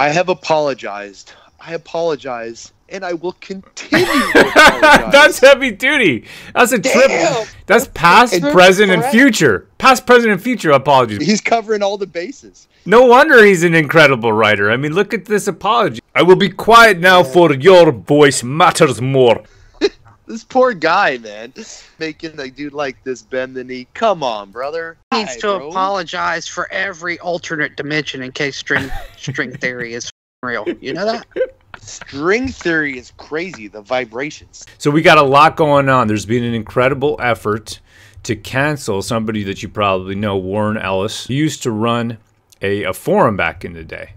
I have apologized. I apologize, and I will continue to apologize. That's heavy duty. That's a trip. That's past, It's present, and future. Past, present, and future apologies. He's covering all the bases. No wonder he's an incredible writer. I mean, look at this apology. I will be quiet now, for your voice matters more. This poor guy, man, just making a dude like this bend the knee. Come on, brother. He needs Hi, to bro. apologize for every alternate dimension in case string string theory is real. You know that? String theory is crazy. The vibrations. So we got a lot going on. There's been an incredible effort to cancel somebody that you probably know, Warren Ellis. He used to run a, a forum back in the day.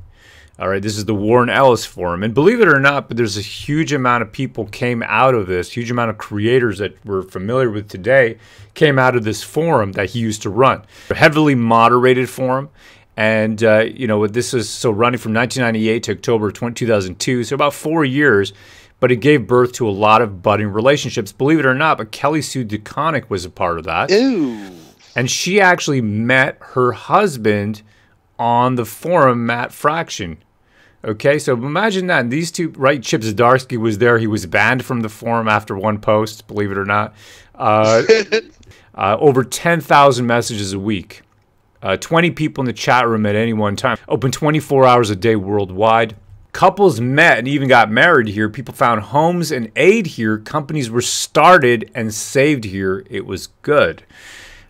All right, this is the Warren Ellis Forum. And believe it or not, but there's a huge amount of people came out of this, huge amount of creators that we're familiar with today came out of this forum that he used to run. A heavily moderated forum. And, uh, you know, this is so running from 1998 to October of 20- 2002, so about four years but it gave birth to a lot of budding relationships. Believe it or not, but Kelly Sue DeConnick was a part of that. Ew. And she actually met her husband on the forum, Matt Fraction. Okay, so imagine that. And these two, right? Chip Zdarsky was there. He was banned from the forum after one post, believe it or not. Uh, uh, over 10,000 messages a week. Uh, 20 people in the chat room at any one time. Open 24 hours a day worldwide. Couples met and even got married here. People found homes and aid here. Companies were started and saved here. It was good.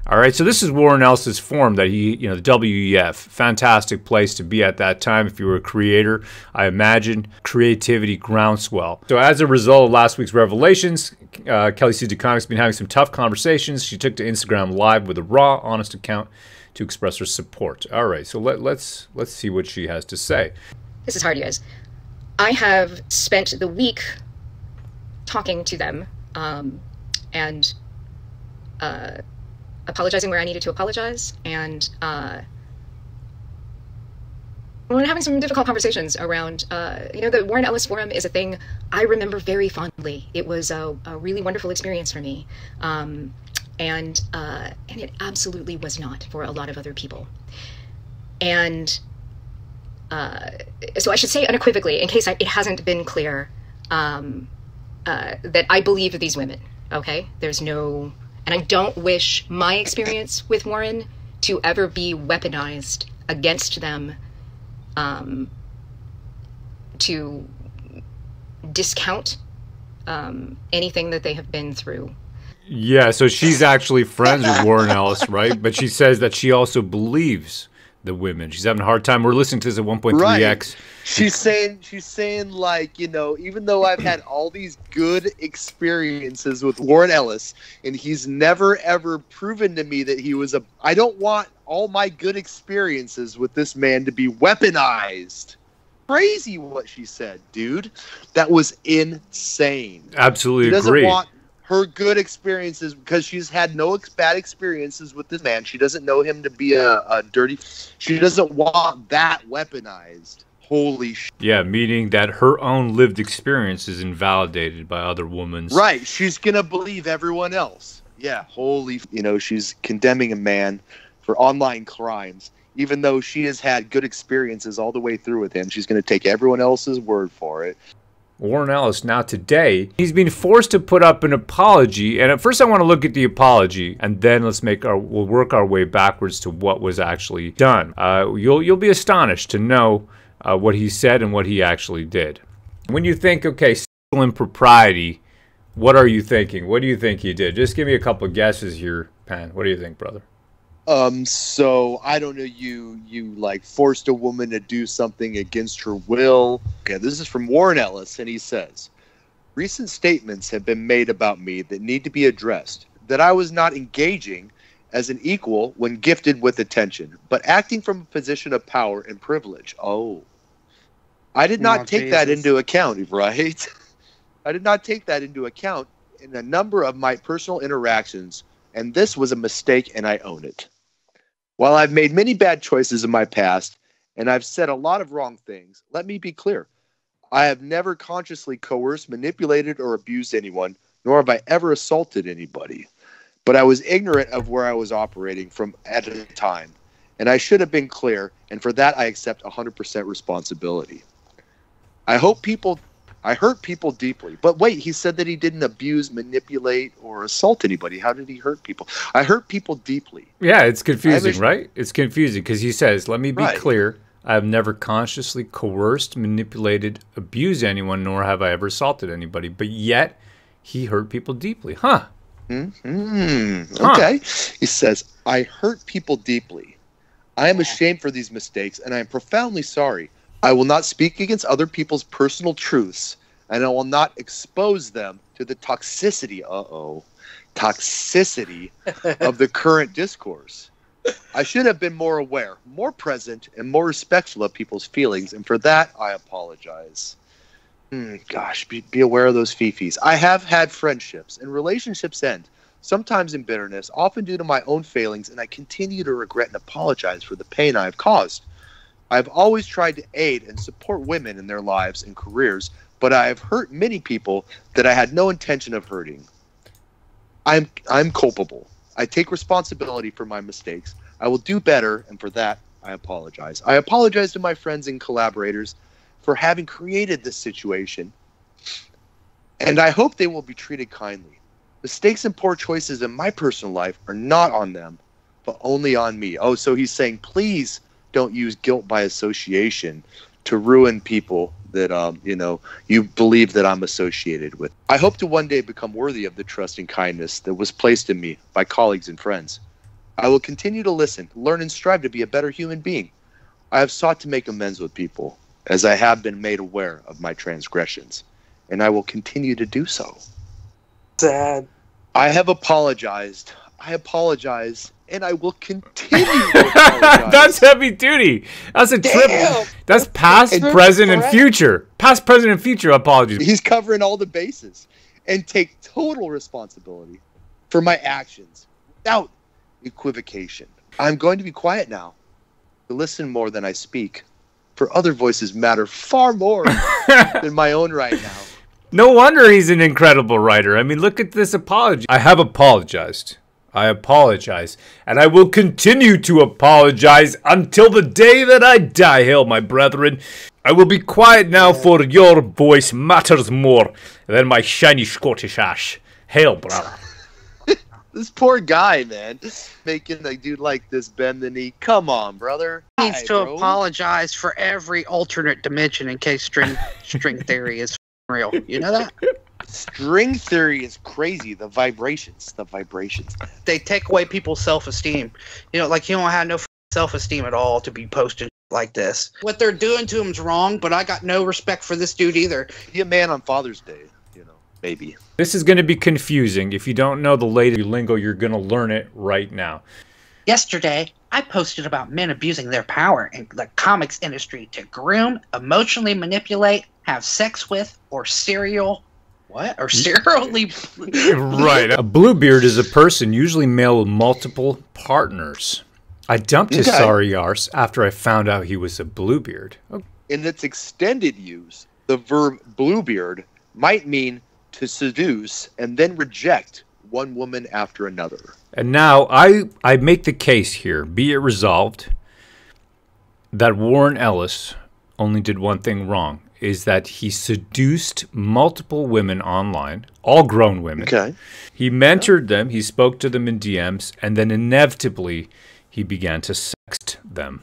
All right, so this is Warren Ellis's forum that he, you know, the WEF, fantastic place to be at that time if you were a creator. I imagine creativity groundswell. So as a result of last week's revelations, uh, Kelly Sue DeConnick's been having some tough conversations. She took to Instagram Live with a raw, honest account to express her support. All right, so let, let's let's see what she has to say. this is hard, you guys. I have spent the week talking to them um, and uh, apologizing where I needed to apologize, and uh, we're having some difficult conversations around. Uh, you know, the Warren Ellis Forum is a thing I remember very fondly. It was a, a really wonderful experience for me, um, and uh, and it absolutely was not for a lot of other people, and uh, so I should say unequivocally, in case I, it hasn't been clear, um, uh, that I believe these women. Okay, there's no, and I don't wish my experience with Warren to ever be weaponized against them, um, to discount um, anything that they have been through. Yeah, so she's actually friends with Warren Ellis, right? But she says that she also believes the women. She's having a hard time. We're listening to this at 1.3x. She's saying she's saying like you know even though I've had all these good experiences with Warren Ellis and he's never ever proven to me that he was a I don't want all my good experiences with this man to be weaponized. Crazy what she said, dude. That was insane. Absolutely doesn't agree. want her good experiences because she's had no ex- bad experiences with this man. She doesn't know him to be a, a dirty. She doesn't want that weaponized. Holy shit. Yeah, meaning that her own lived experience is invalidated by other women's. Right, she's gonna believe everyone else. Yeah, holy. You know, she's condemning a man for online crimes, even though she has had good experiences all the way through with him. She's gonna take everyone else's word for it. Warren Ellis now today, he's been forced to put up an apology. And at first, I want to look at the apology, and then let's make our we'll work our way backwards to what was actually done. Uh, you'll you'll be astonished to know uh, what he said and what he actually did. When you think, okay, sexual impropriety, what are you thinking? What do you think he did? Just give me a couple guesses here, Pan. What do you think, brother? Um, so I don't know. You you like forced a woman to do something against her will. Okay, this is from Warren Ellis, and he says, "Recent statements have been made about me that need to be addressed. That I was not engaging as an equal when gifted with attention, but acting from a position of power and privilege. Oh, I did not Oh, take that into account, right? I did not take that into account in a number of my personal interactions, and this was a mistake, and I own it." While I've made many bad choices in my past and I've said a lot of wrong things, let me be clear. I have never consciously coerced, manipulated, or abused anyone, nor have I ever assaulted anybody. But I was ignorant of where I was operating from at a time, and I should have been clear, and for that I accept 100% responsibility. I hope people I hurt people deeply. But wait, he said that he didn't abuse, manipulate, or assault anybody. How did he hurt people? I hurt people deeply. Yeah, it's confusing, right? It's confusing because he says, "Let me be Right. clear. I have never consciously coerced, manipulated, abused anyone, nor have I ever assaulted anybody." But yet, he hurt people deeply, huh? Hmm. Huh. Okay. He says, I hurt people deeply. I am ashamed for these mistakes, and I am profoundly sorry. I will not speak against other people's personal truths, and I will not expose them to the toxicity, uh oh, toxicity of the current discourse. I should have been more aware, more present, and more respectful of people's feelings, and for that, I apologize. Hmm, gosh, be, be aware of those fifis. I have had friendships, and relationships end, sometimes in bitterness, often due to my own failings, and I continue to regret and apologize for the pain I have caused. I've always tried to aid and support women in their lives and careers, but I have hurt many people that I had no intention of hurting. I'm I'm culpable. I take responsibility for my mistakes. I will do better, and for that, I apologize. I apologize to my friends and collaborators for having created this situation, and I hope they will be treated kindly. Mistakes and poor choices in my personal life are not on them, but only on me. Oh, so he's saying, please don't use guilt by association to ruin people that um, you know you believe that I'm associated with. I hope to one day become worthy of the trust and kindness that was placed in me by colleagues and friends. I will continue to listen, learn, and strive to be a better human being. I have sought to make amends with people, as I have been made aware of my transgressions, and I will continue to do so. Sad. I have apologized. I apologize, and I will continue. That's heavy duty. That's a Damn. triple. That's past, And- present, and future. Past, present, and future apologies. He's covering all the bases and take total responsibility for my actions without equivocation. I'm going to be quiet now to listen more than I speak, for other voices matter far more than my own right now. No wonder he's an incredible writer. I mean, look at this apology. I have apologized. I apologize. And I will continue to apologize until the day that I die. Hail, my brethren. I will be quiet now, for your voice matters more than my shiny Scottish ash. Hail, brother. This poor guy, man, making a dude like this bend the knee. Come on, brother. He Needs Hi, to bro. apologize for every alternate dimension in case string string theory is real. You know that? String theory is crazy. The vibrations, the vibrations. They take away people's self esteem. You know, like you don't have no self esteem at all to be posting like this. What they're doing to him's wrong, but I got no respect for this dude either. Be a man on Father's Day, you know, maybe. This is going to be confusing. If you don't know the latest lingo, you're going to learn it right now. Yesterday, I posted about men abusing their power in the comics industry to groom, emotionally manipulate, have sex with, or serial what? Or serially right. A bluebeard is a person, usually male with multiple partners. I dumped his Okay. sorry arse after I found out he was a bluebeard. Oh, In its extended use, the verb bluebeard might mean to seduce and then reject one woman after another. And now I I make the case here, be it resolved, that Warren Ellis only did one thing wrong, is that he seduced multiple women online, all grown women. Okay. He mentored them, he spoke to them in DMs, and then inevitably he began to sext them.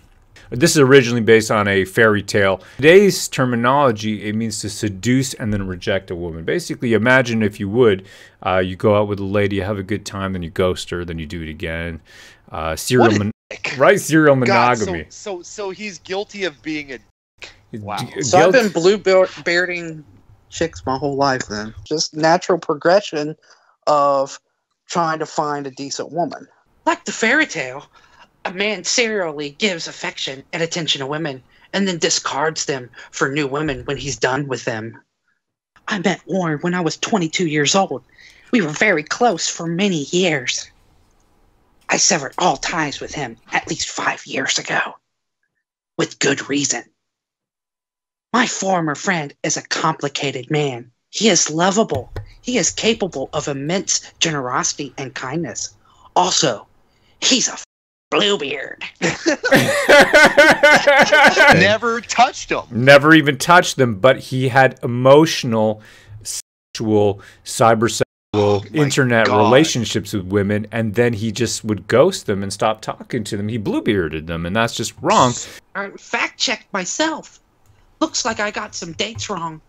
This is originally based on a fairy tale. Today's terminology, it means to seduce and then reject a woman. Basically, imagine if you would, uh, you go out with a lady, you have a good time, then you ghost her, then you do it again. Uh, serial, What a mon- dick. right? Serial God, monogamy. so, so so he's guilty of being a wow. D- So I've been blue bear- bearding chicks my whole life then. Just natural progression of trying to find a decent woman. Like the fairy tale, a man serially gives affection and attention to women and then discards them for new women when he's done with them. I met Warren when I was 22 years old. We were very close for many years. I severed all ties with him at least five years ago. With good reason. My former friend is a complicated man. He is lovable. He is capable of immense generosity and kindness. Also, he's a Bluebeard. Never touched him. Never even touched them, but he had emotional, sexual, cybersexual, Oh internet God. relationships with women, and then he just would ghost them and stop talking to them. He bluebearded them, and that's just wrong. I fact checked myself. Looks like I got some dates wrong.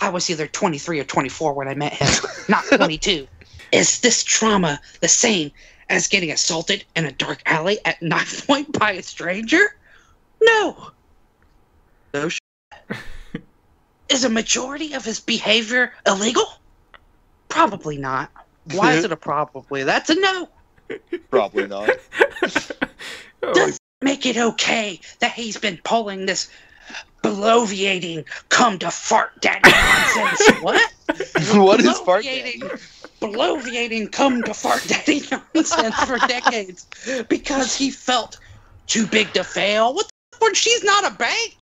I was either 23 or 24 when I met him, not 22. Is this trauma the same as getting assaulted in a dark alley at knife point by a stranger? No. No sh- Is a majority of his behavior illegal? Probably not. Why is it a probably? That's a no. Probably not. Oh, Does make it okay that he's been pulling this bloviating come to fart daddy nonsense. what? what is fart Bloviating- daddy? Bloviating come to fart daddy nonsense for decades because he felt too big to fail. What the fuck? She's not a bank.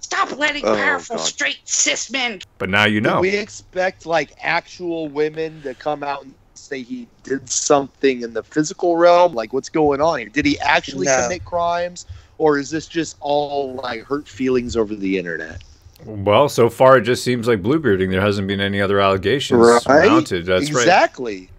Stop letting Oh, powerful God. straight cis men. but now you Do know. we expect like actual women to come out and say he did something in the physical realm? Like, what's going on here? Did he actually No. commit crimes, or is this just all like hurt feelings over the internet? Well, so far it just seems like bluebearding. There hasn't been any other allegations Right? mounted. That's right. exactly.